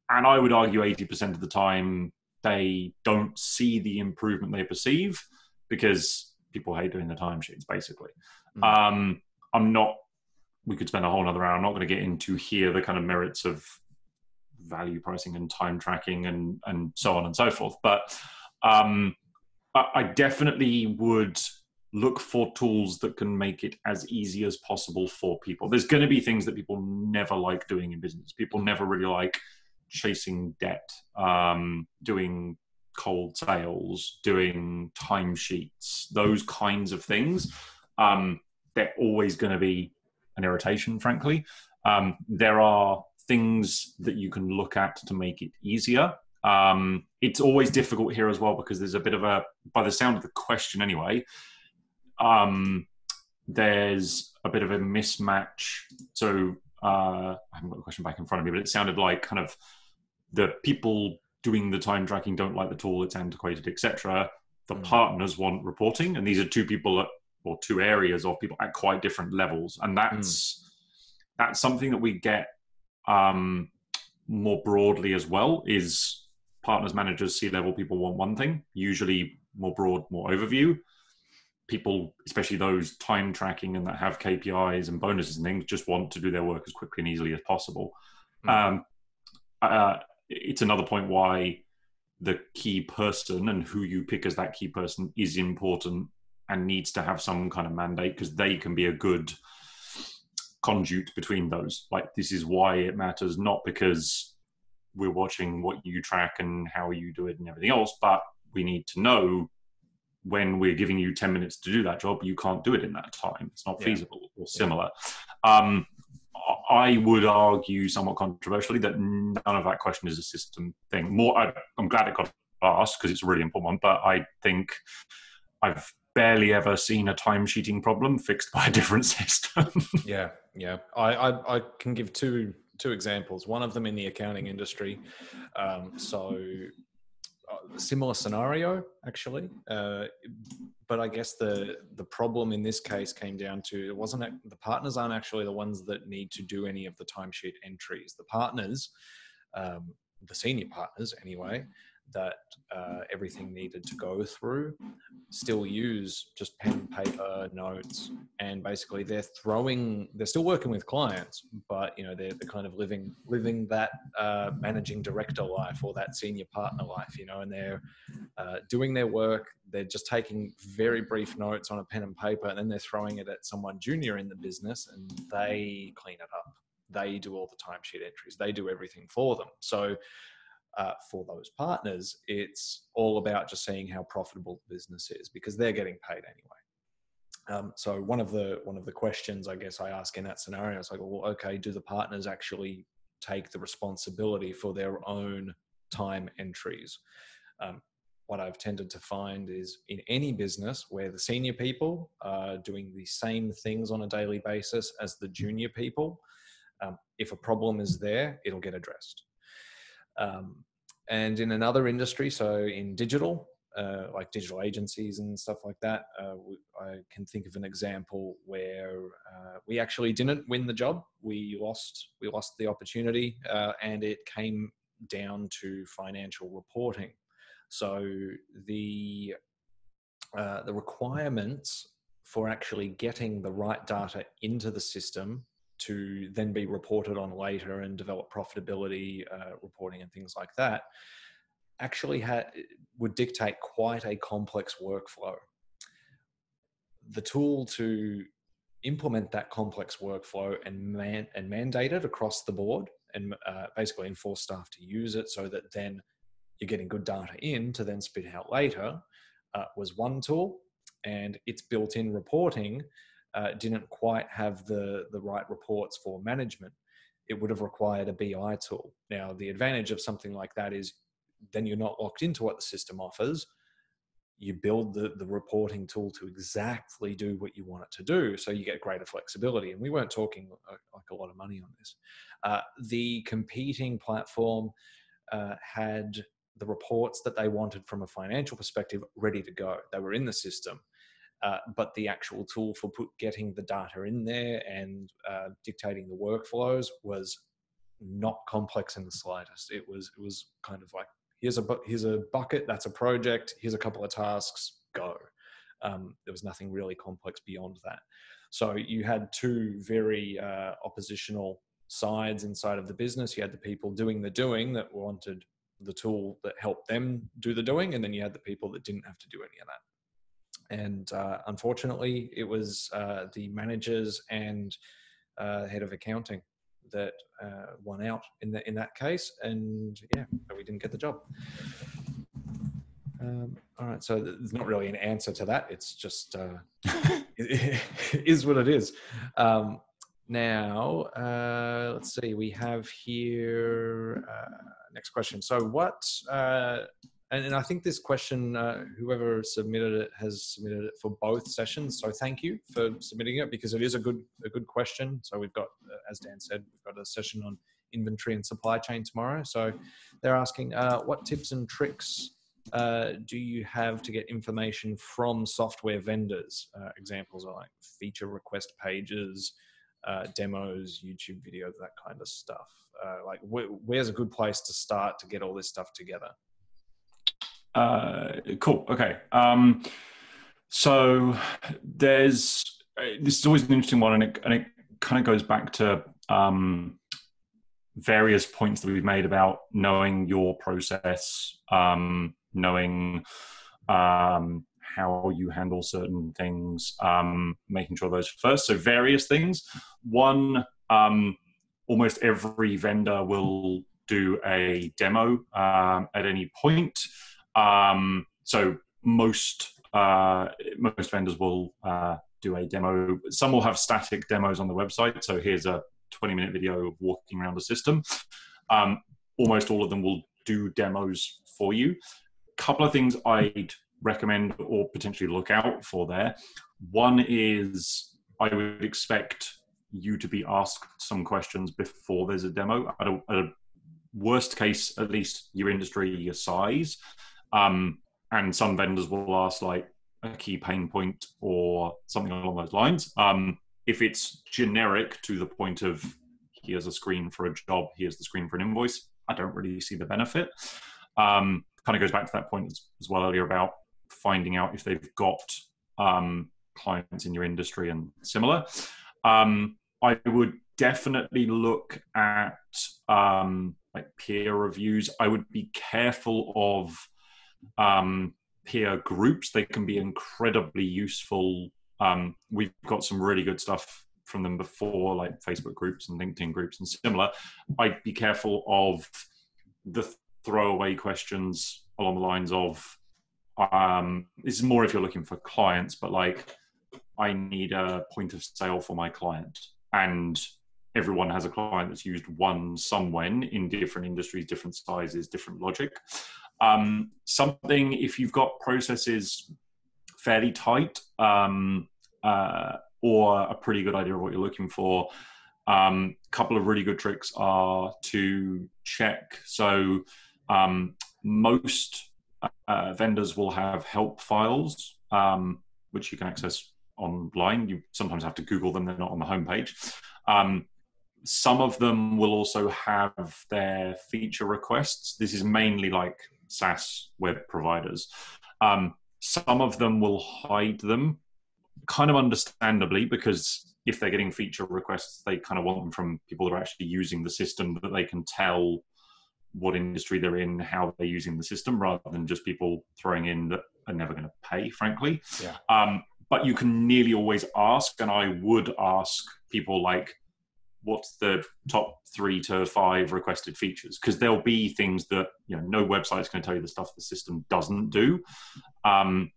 And I would argue 80% of the time they don't see the improvement they perceive because people hate doing the timesheets, basically. Mm. Um, I'm not, we could spend a whole other hour. I'm not going to get into here the kind of merits of value pricing and time tracking and, and so on and so forth. But um, I, I definitely would look for tools that can make it as easy as possible for people. There's going to be things that people never like doing in business. People never really like chasing debt, um, doing cold sales, doing timesheets, those kinds of things. Um, they're always going to be an irritation, frankly. Um, there are things that you can look at to make it easier. Um, it's always difficult here as well because there's a bit of a, by the sound of the question anyway, um, there's a bit of a mismatch. So uh, I haven't got the question back in front of me, but it sounded like kind of the people doing the time tracking don't like the tool, it's antiquated, etc. The Mm. partners want reporting, and these are two people at, or two areas of people at quite different levels, and that's that's something that we get um, more broadly as well. Is partners, managers, C level people want one thing, usually more broad, more overview. People, especially those time tracking and that have KPIs and bonuses and things, just want to do their work as quickly and easily as possible. Mm. Um, uh, it's another point why the key person and who you pick as that key person is important and needs to have some kind of mandate because they can be a good conduit between those. Like this is why it matters, not because we're watching what you track and how you do it and everything else, but we need to know when we're giving you 10 minutes to do that job, you can't do it in that time. It's not Yeah. feasible or similar. Um, I would argue somewhat controversially that none of that question is a system thing. More, I, I'm glad it got asked because it's a really important one, but I think I've barely ever seen a timesheeting problem fixed by a different system. Yeah, yeah. I, I, I can give two two examples. One of them in the accounting industry. Um, so similar scenario actually, uh, but I guess the the problem in this case came down to it wasn't the partners aren't actually the ones that need to do any of the timesheet entries. The partners, um, the senior partners anyway, that uh, everything needed to go through still use just pen and paper notes and basically they're throwing they're still working with clients but you know they're, they're kind of living living that uh, managing director life or that senior partner life you know and they're uh, doing their work. They're just taking very brief notes on a pen and paper and then they're throwing it at someone junior in the business and they clean it up. They do all the timesheet entries. They do everything for them. So uh, for those partners, it's all about just seeing how profitable the business is because they're getting paid anyway. Um, so one of the one of the questions I guess I ask in that scenario is like, well, okay, do the partners actually take the responsibility for their own time entries? Um, what I've tended to find is in any business where the senior people are doing the same things on a daily basis as the junior people, um, if a problem is there, it'll get addressed. Um, and in another industry, so in digital, uh, like digital agencies and stuff like that, uh, we, I can think of an example where uh, we actually didn't win the job. We lost, we lost the opportunity, uh, and it came down to financial reporting. So the uh, the requirements for actually getting the right data into the system to then be reported on later and develop profitability uh, reporting and things like that actually had would dictate quite a complex workflow. The tool to implement that complex workflow and man and mandate it across the board and uh, basically enforce staff to use it so that then you're getting good data in to then spit out later uh, was one tool. And its built-in reporting uh, didn't quite have the the right reports for management it would have required a bi tool. Now the advantage of something like that is then you're not locked into what the system offers. You build the, the reporting tool to exactly do what you want it to do so you get greater flexibility and we weren't talking uh, like a lot of money on this. Uh, the competing platform uh, had the reports that they wanted from a financial perspective ready to go. They were in the system uh, but the actual tool for put, getting the data in there and uh, dictating the workflows was not complex in the slightest. It was it was kind of like here's a bu- here's a bucket that's a project. Here's a couple of tasks. Go. Um, there was nothing really complex beyond that. So you had two very uh, oppositional sides inside of the business. You had the people doing the doing that wanted the tool that helped them do the doing, and then you had the people that didn't have to do any of that and uh, unfortunately, it was uh, the managers and uh, head of accounting that uh, won out in that in that case, and yeah, we didn't get the job. Um, all right, so there's not really an answer to that. It's just uh, it, it is what it is. Um, now, uh, let's see. We have here next question. So, what and, and I think this question, uh, whoever submitted it has submitted it for both sessions. So thank you for submitting it because it is a good a good question. So we've got, uh, as Dan said, we've got a session on inventory and supply chain tomorrow. So they're asking, uh, what tips and tricks uh, do you have to get information from software vendors? Uh, examples are like feature request pages, uh, demos, YouTube videos, that kind of stuff. Uh, like, wh- where's a good place to start to get all this stuff together? Uh, cool. Okay. Um, so there's this is always an interesting one, and it and it kind of goes back to um, various points that we've made about knowing your process, um, knowing um, how you handle certain things, um, making sure those first. So various things. One, um, almost every vendor will do a demo um, at any point. Um, so most uh, most vendors will uh, do a demo. Some will have static demos on the website. So here's a 20 minute video of walking around the system. Um, almost all of them will do demos for you. A couple of things I'd recommend or potentially look out for there. One is I would expect you to be asked some questions before there's a demo. At a, at a worst case, at least your industry, your size. Um, and some vendors will ask like a key pain point or something along those lines. Um, if it's generic to the point of here's a screen for a job, here's the screen for an invoice, I don't really see the benefit. Um, kind of goes back to that point as, as, well earlier about finding out if they've got um, clients in your industry and similar. Um, I would definitely look at um, like peer reviews. I would be careful of um, peer groups. They can be incredibly useful. Um, we've got some really good stuff from them before, like Facebook groups and LinkedIn groups and similar. I'd be careful of the throwaway questions along the lines of um, this is more if you're looking for clients, but like I need a point of sale for my client. And everyone has a client that's used one somewhere in different industries, different sizes, different logic. Um, something if you've got processes fairly tight um, uh, or a pretty good idea of what you're looking for. A um, couple of really good tricks are to check. So um, most uh, vendors will have help files, um, which you can access online. You sometimes have to Google them; they're not on the homepage. Um, some of them will also have their feature requests. This is mainly like SaaS web providers. Um, some of them will hide them, kind of understandably, because if they're getting feature requests, they kind of want them from people that are actually using the system that they can tell what industry they're in, how they're using the system, rather than just people throwing in that are never going to pay, frankly. Yeah. Um, but you can nearly always ask, and I would ask people like, what's the top three to five requested features because there'll be things that you know no website's going to tell you the stuff the system doesn't do. Um,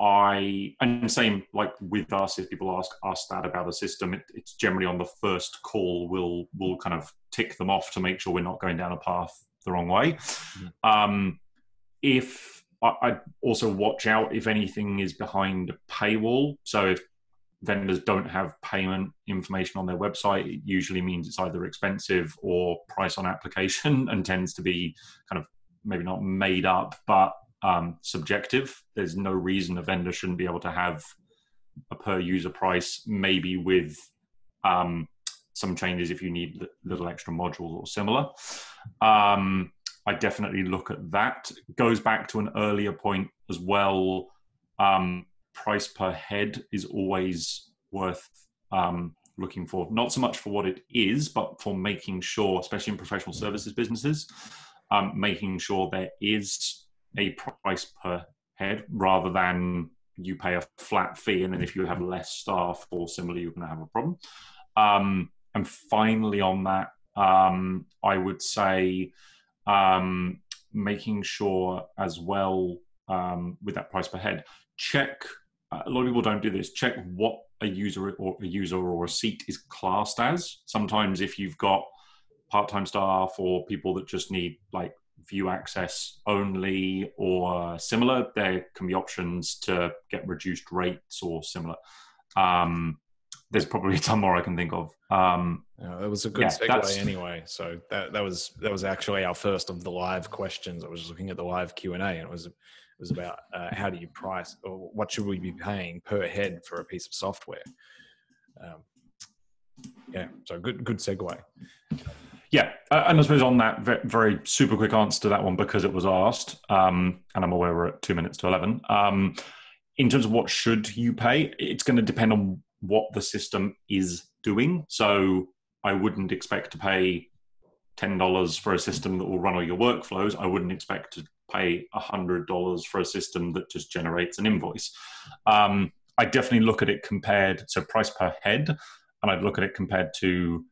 i and same like with us if people ask us that about a system it, it's generally on the first call we'll we'll kind of tick them off to make sure we're not going down a path the wrong way. Mm-hmm. um, if I, also watch out if anything is behind a paywall. So if vendors don't have payment information on their website, it usually means it's either expensive or price on application and tends to be kind of maybe not made up, but um, subjective. There's no reason a vendor shouldn't be able to have a per user price, maybe with um, some changes if you need little extra modules or similar. Um, I definitely look at that. Goes back to an earlier point as well. Um, price per head is always worth um, looking for. Not so much for what it is, but for making sure, especially in professional services businesses, um, making sure there is a price per head rather than you pay a flat fee and then if you have less staff or similar, you're going to have a problem. Um, and finally, on that, um, I would say um, making sure as well um, with that price per head, check a lot of people don't do this. Check what a user or a user or a seat is classed as. Sometimes if you've got part-time staff or people that just need like view access only or similar, there can be options to get reduced rates or similar. Um, there's probably a ton more I can think of. Um, it was a good yeah, segue anyway. So that that was that was actually our first of the live questions. I was looking at the live Q and A, and it was it was about uh, how do you price or what should we be paying per head for a piece of software. Um, yeah, so good good segue. Yeah, and I suppose on that very super quick answer to that one because it was asked, um, and I'm aware we're at two minutes to eleven. Um, in terms of what should you pay, it's going to depend on what the system is doing. So I wouldn't expect to pay ten dollars for a system that will run all your workflows. I wouldn't expect to pay hundred dollars for a system that just generates an invoice. Um, I definitely look at it compared so price per head, and I'd look at it compared to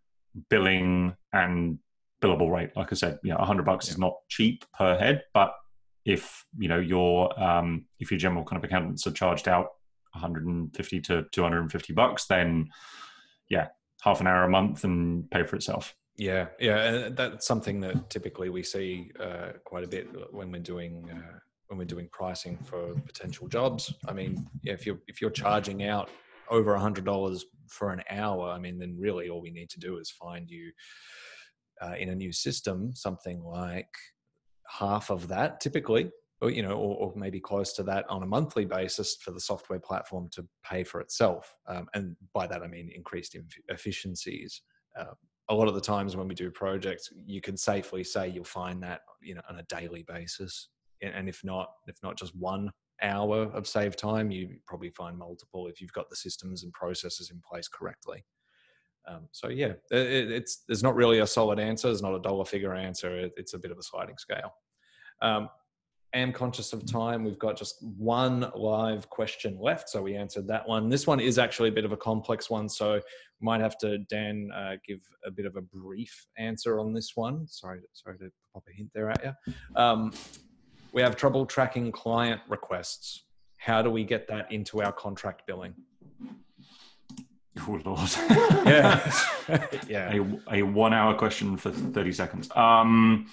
billing and billable rate. Like I said, you know, hundred bucks yeah. is not cheap per head, but if you know your um, if your general kind of accountants are charged out 150 to 250 bucks, then yeah, half an hour a month and pay for itself. Yeah, yeah, and that's something that typically we see uh, quite a bit when we're doing uh, when we're doing pricing for potential jobs. I mean, yeah, if you're if you're charging out over a hundred dollars for an hour, I mean, then really all we need to do is find you uh, in a new system something like half of that typically or you know or, or, maybe close to that on a monthly basis for the software platform to pay for itself um, and by that i mean increased efficiencies uh, a lot of the times when we do projects you can safely say you'll find that you know on a daily basis and if not if not just one hour of save time you probably find multiple if you've got the systems and processes in place correctly um, so yeah, it, it's there's not really a solid answer. There's not a dollar figure answer. It, it's a bit of a sliding scale. Um, am conscious of time. We've got just one live question left, so we answered that one. This one is actually a bit of a complex one, so might have to Dan uh, give a bit of a brief answer on this one. Sorry, sorry to pop a hint there at you. Um, we have trouble tracking client requests. How do we get that into our contract billing? Oh Lord. yeah. yeah. A, a one hour question for 30 seconds. Um,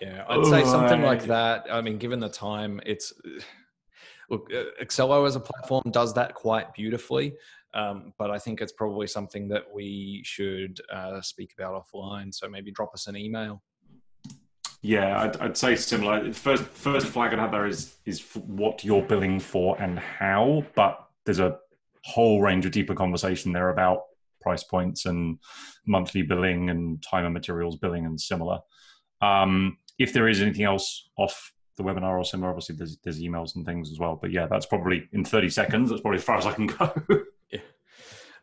yeah, I'd say something like that. I mean, given the time, it's look, Accelo as a platform does that quite beautifully. Um, but I think it's probably something that we should uh, speak about offline. So maybe drop us an email. Yeah, I'd, I'd, say similar. First, first flag I'd have there is is what you're billing for and how. But there's a whole range of deeper conversation there about price points and monthly billing and time and materials billing and similar. Um, if there is anything else off the webinar or similar, obviously there's, there's emails and things as well. But yeah, that's probably in 30 seconds. That's probably as far as I can go. yeah.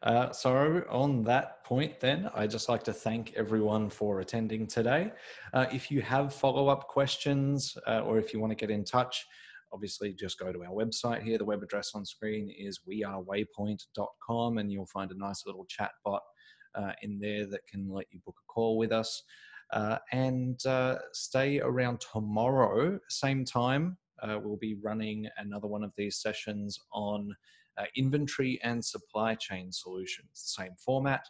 Uh, so on that point, then I just like to thank everyone for attending today. Uh, if you have follow-up questions uh, or if you want to get in touch, obviously just go to our website here. The web address on screen is wearewaypoint.com, and you'll find a nice little chat bot uh, in there that can let you book a call with us. Uh, and uh, stay around tomorrow, same time. Uh, we'll be running another one of these sessions on uh, inventory and supply chain solutions, same format.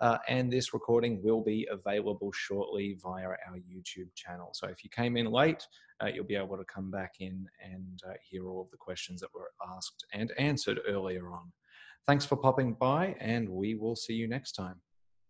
Uh, and this recording will be available shortly via our YouTube channel. So if you came in late, uh, you'll be able to come back in and uh, hear all of the questions that were asked and answered earlier on. Thanks for popping by, and we will see you next time.